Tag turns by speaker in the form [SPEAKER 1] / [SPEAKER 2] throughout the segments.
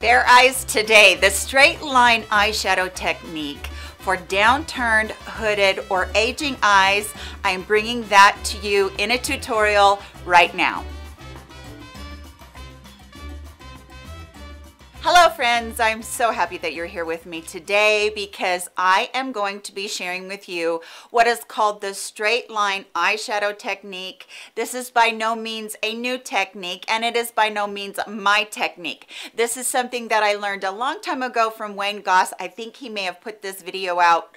[SPEAKER 1] Bare Eyes Today, the straight line eyeshadow technique for downturned, hooded, or aging eyes. I'm bringing that to you in a tutorial right now. Hello friends, I'm so happy that you're here with me today because I am going to be sharing with you what is called the straight line eyeshadow technique. This is by no means a new technique and it is by no means my technique. This is something that I learned a long time ago from Wayne Goss. I think he may have put this video out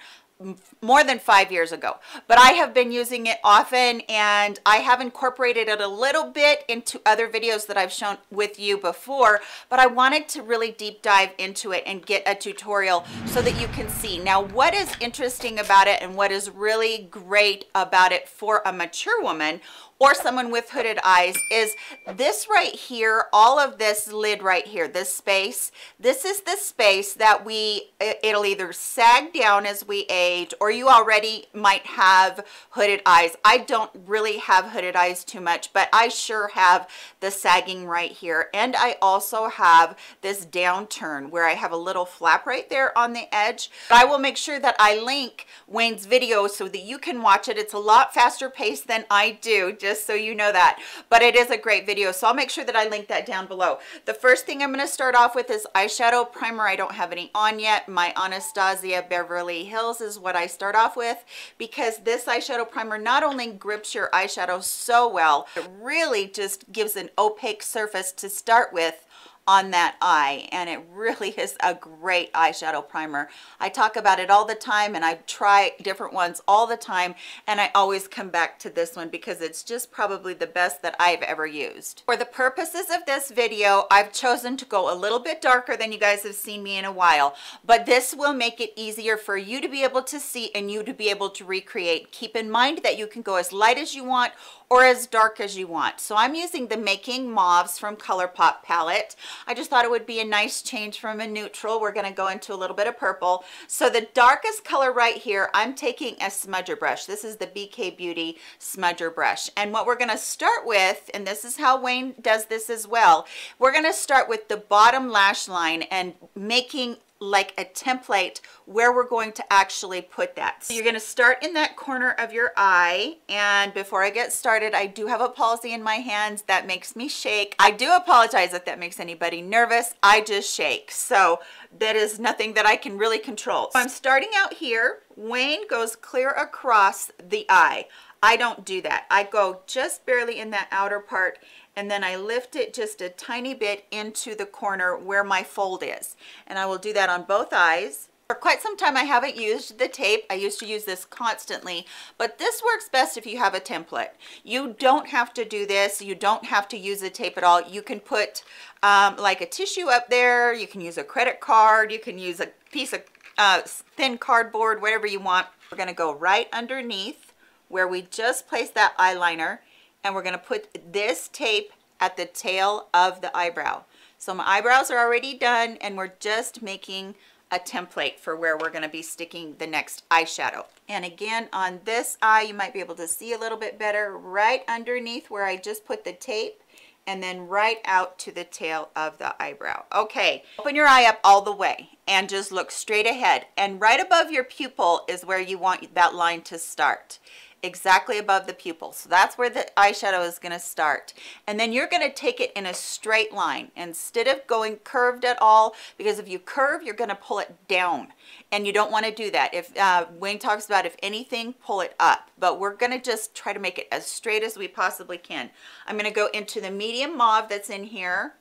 [SPEAKER 1] more than five years ago. But I have been using it often and I have incorporated it a little bit into other videos that I've shown with you before but I wanted to really deep dive into it and get a tutorial so that you can see. Now what is interesting about it and what is really great about it for a mature woman or someone with hooded eyes is this right here, all of this lid right here, this space, this is the space that we, it'll either sag down as we age or you already might have hooded eyes. I don't really have hooded eyes too much, but I sure have the sagging right here. And I also have this downturn where I have a little flap right there on the edge. I will make sure that I link Wayne's video so that you can watch it. It's a lot faster paced than I do, just just so you know that. But it is a great video, so I'll make sure that I link that down below. The first thing I'm going to start off with is eyeshadow primer. I don't have any on yet. My Anastasia Beverly Hills is what I start off with because this eyeshadow primer not only grips your eyeshadow so well, it really just gives an opaque surface to start with on that eye and it really is a great eyeshadow primer. I talk about it all the time and I try different ones all the time and I always come back to this one because it's just probably the best that I've ever used. For the purposes of this video, I've chosen to go a little bit darker than you guys have seen me in a while, but this will make it easier for you to be able to see and you to be able to recreate. Keep in mind that you can go as light as you want or as dark as you want. So I'm using the Making Mauves from ColourPop palette. I just thought it would be a nice change from a neutral. We're gonna go into a little bit of purple. So the darkest color right here, I'm taking a smudger brush. This is the BK Beauty smudger brush. And what we're gonna start with, and this is how Wayne does this as well, we're gonna start with the bottom lash line and making like a template where we're going to actually put that. So you're going to start in that corner of your eye and before I get started I do have a palsy in my hands that makes me shake. I do apologize if that makes anybody nervous. I just shake. So that is nothing that I can really control. So I'm starting out here. Wayne goes clear across the eye. I don't do that. I go just barely in that outer part and then I lift it just a tiny bit into the corner where my fold is. And I will do that on both eyes. For quite some time I haven't used the tape. I used to use this constantly, but this works best if you have a template. You don't have to do this. You don't have to use the tape at all. You can put um, like a tissue up there. You can use a credit card. You can use a piece of uh, thin cardboard, whatever you want. We're gonna go right underneath where we just placed that eyeliner and we're going to put this tape at the tail of the eyebrow. So my eyebrows are already done and we're just making a template for where we're going to be sticking the next eyeshadow. And again, on this eye, you might be able to see a little bit better right underneath where I just put the tape and then right out to the tail of the eyebrow. Okay, open your eye up all the way and just look straight ahead. And right above your pupil is where you want that line to start exactly above the pupil. So that's where the eyeshadow is going to start. And then you're going to take it in a straight line instead of going curved at all because if you curve, you're going to pull it down and you don't want to do that. If uh, Wayne talks about if anything, pull it up. But we're going to just try to make it as straight as we possibly can. I'm going to go into the medium mauve that's in here.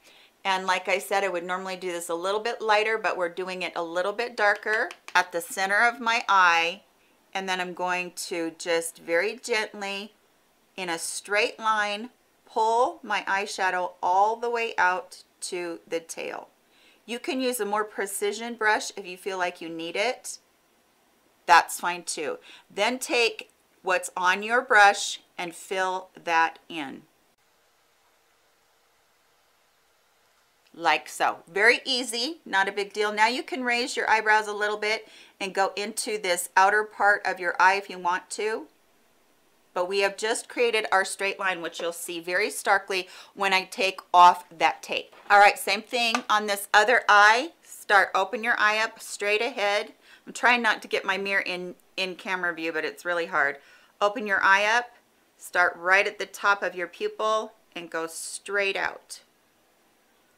[SPEAKER 1] And like I said, I would normally do this a little bit lighter, but we're doing it a little bit darker at the center of my eye and then I'm going to just very gently in a straight line pull my eyeshadow all the way out to the tail. You can use a more precision brush if you feel like you need it. That's fine too. Then take what's on your brush and fill that in. Like so. Very easy, not a big deal. Now you can raise your eyebrows a little bit and go into this outer part of your eye if you want to. but we have just created our straight line, which you'll see very starkly when I take off that tape. All right, same thing on this other eye. Start, open your eye up straight ahead. I'm trying not to get my mirror in, in camera view, but it's really hard. Open your eye up, start right at the top of your pupil and go straight out.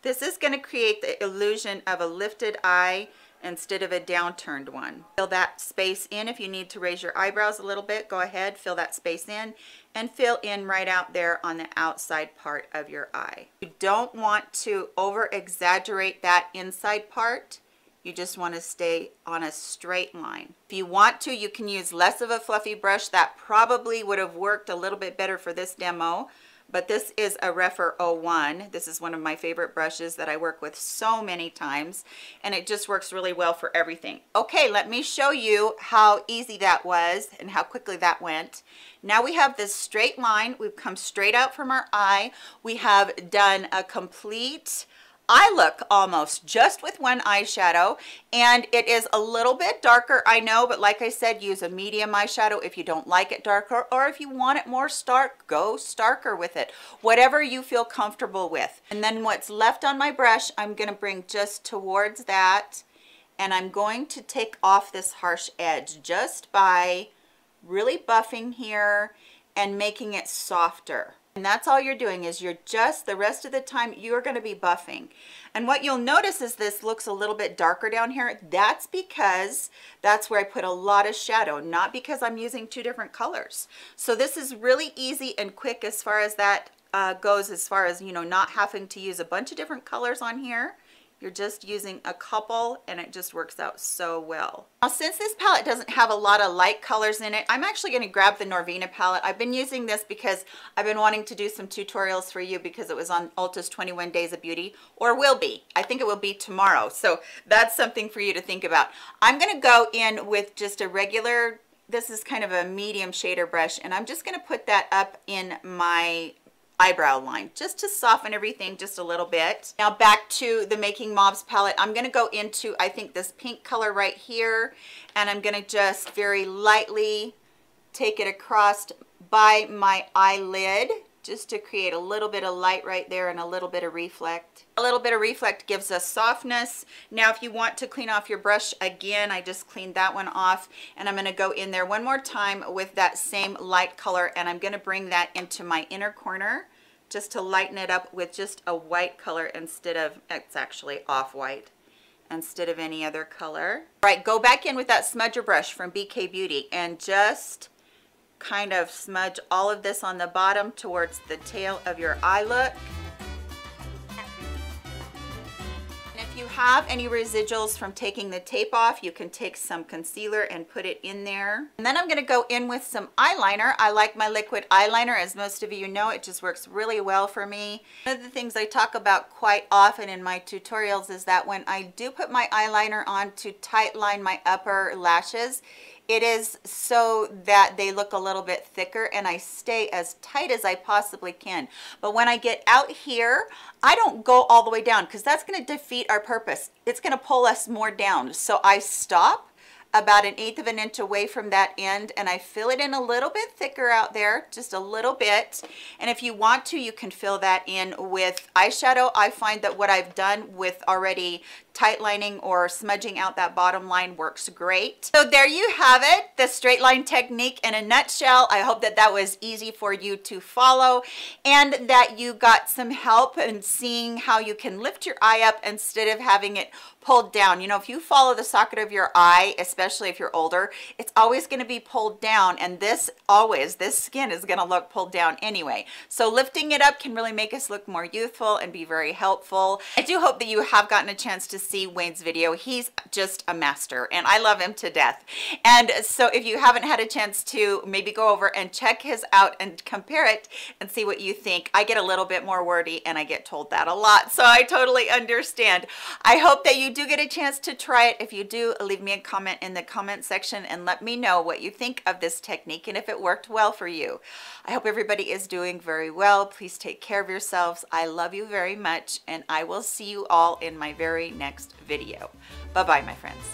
[SPEAKER 1] This is going to create the illusion of a lifted eye instead of a downturned one. Fill that space in. If you need to raise your eyebrows a little bit, go ahead, fill that space in and fill in right out there on the outside part of your eye. You don't want to over exaggerate that inside part. You just want to stay on a straight line. If you want to, you can use less of a fluffy brush. That probably would have worked a little bit better for this demo but this is a Rephr 01. This is one of my favorite brushes that I work with so many times, and it just works really well for everything. Okay, let me show you how easy that was and how quickly that went. Now we have this straight line. We've come straight out from our eye. We have done a complete eye look almost just with one eyeshadow and it is a little bit darker I know but like I said use a medium eyeshadow. If you don't like it darker or if you want it more stark go starker with it. Whatever you feel comfortable with. And then what's left on my brush I'm gonna bring just towards that and I'm going to take off this harsh edge just by really buffing here and making it softer and that's all you're doing is you're just the rest of the time you're going to be buffing. And what you'll notice is this looks a little bit darker down here. That's because that's where I put a lot of shadow not because I'm using two different colors. So this is really easy and quick as far as that uh, goes as far as you know not having to use a bunch of different colors on here you're just using a couple and it just works out so well. Now since this palette doesn't have a lot of light colors in it, I'm actually going to grab the Norvina palette. I've been using this because I've been wanting to do some tutorials for you because it was on Ulta's 21 Days of Beauty or will be. I think it will be tomorrow. So that's something for you to think about. I'm going to go in with just a regular this is kind of a medium shader brush and I'm just going to put that up in my eyebrow line just to soften everything just a little bit. Now back to the Making Mauves palette. I'm going to go into, I think, this pink color right here. And I'm going to just very lightly take it across by my eyelid just to create a little bit of light right there and a little bit of reflect. A little bit of reflect gives us softness. Now if you want to clean off your brush again, I just cleaned that one off and I'm going to go in there one more time with that same light color and I'm going to bring that into my inner corner just to lighten it up with just a white color instead of, it's actually off-white, instead of any other color. All right, go back in with that smudger brush from BK Beauty and just kind of smudge all of this on the bottom towards the tail of your eye look. Have any residuals from taking the tape off, you can take some concealer and put it in there. And then I'm gonna go in with some eyeliner. I like my liquid eyeliner. As most of you know, it just works really well for me. One of the things I talk about quite often in my tutorials is that when I do put my eyeliner on to tight line my upper lashes, it is so that they look a little bit thicker and I stay as tight as I possibly can. But when I get out here, I don't go all the way down because that's going to defeat our purpose. It's going to pull us more down. So I stop about an eighth of an inch away from that end and I fill it in a little bit thicker out there, just a little bit. And if you want to, you can fill that in with eyeshadow. I find that what I've done with already tight lining or smudging out that bottom line works great. So there you have it, the straight line technique in a nutshell. I hope that that was easy for you to follow and that you got some help in seeing how you can lift your eye up instead of having it pulled down. You know, if you follow the socket of your eye, especially if you're older, it's always going to be pulled down and this always, this skin is going to look pulled down anyway. So lifting it up can really make us look more youthful and be very helpful. I do hope that you have gotten a chance to see Wayne's video. He's just a master and I love him to death. And so if you haven't had a chance to maybe go over and check his out and compare it and see what you think. I get a little bit more wordy and I get told that a lot. So I totally understand. I hope that you do get a chance to try it. If you do, leave me a comment in the comment section and let me know what you think of this technique and if it worked well for you. I hope everybody is doing very well. Please take care of yourselves. I love you very much and I will see you all in my very next video. Bye-bye, my friends.